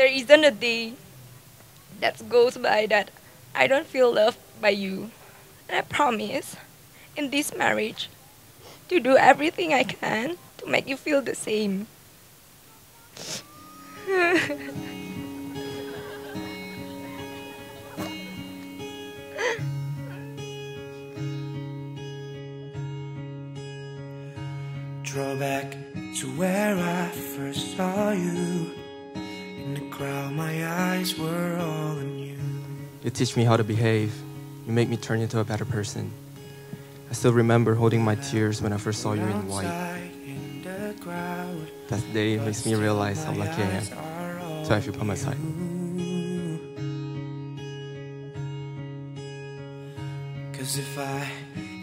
There isn't a day that goes by that I don't feel loved by you. And I promise, in this marriage, to do everything I can to make you feel the same. Draw back to where I first saw you. In my eyes were all on you. You teach me how to behave. You make me turn into a better person. I still remember holding my tears when I first saw you in white. Outside in the crowd, That day makes me realize how lucky I am to have you by my side. Cause if I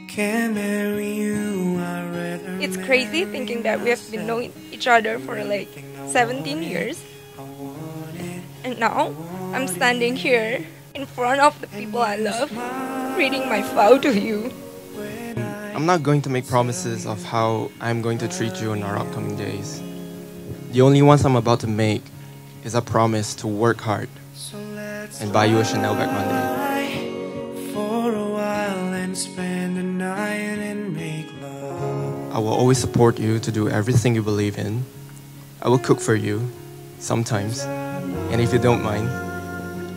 can't marry you, I'd rather It's crazy thinking that we have been knowing each other for like 17 years. Now I'm standing here in front of the people I love, reading my vow to you. I'm not going to make promises of how I'm going to treat you in our upcoming days. The only ones I'm about to make is a promise to work hard and buy you a Chanel bag Monday. fly for a while and spend the night and make love. I will always support you to do everything you believe in. I will cook for you, sometimes. And if you don't mind,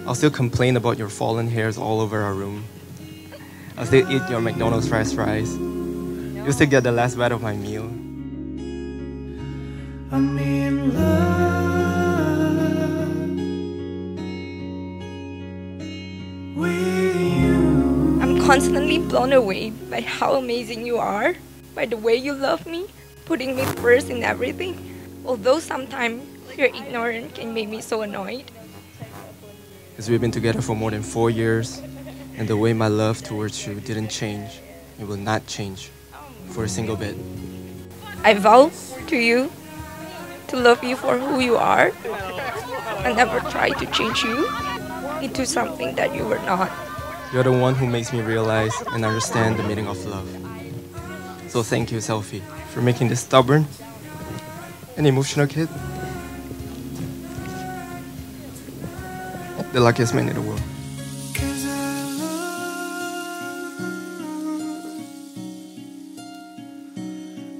I'll still complain about your fallen hairs all over our room. I'll still eat your McDonald's fries fries. You'll still get the last bite of my meal. I'm in love with you. I'm constantly blown away by how amazing you are, by the way you love me, putting me first in everything. Although sometimes your ignorance can make me so annoyed. Because we've been together for more than four years, and the way my love towards you didn't change. It will not change for a single bit. I vow to you to love you for who you are and never try to change you into something that you were not. You're the one who makes me realize and understand the meaning of love. So thank you, Selvi, for making this stubborn and emotional kid the luckiest man in the world. I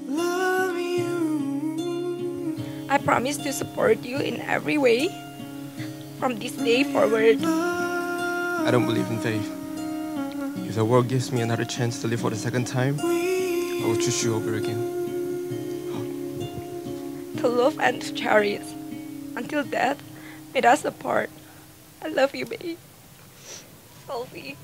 love, love you. I promise to support you in every way from this day forward. I don't believe in faith. If the world gives me another chance to live for the second time, I will choose you over again. To love and to cherish until death made us apart. I love you, babe. Selvi.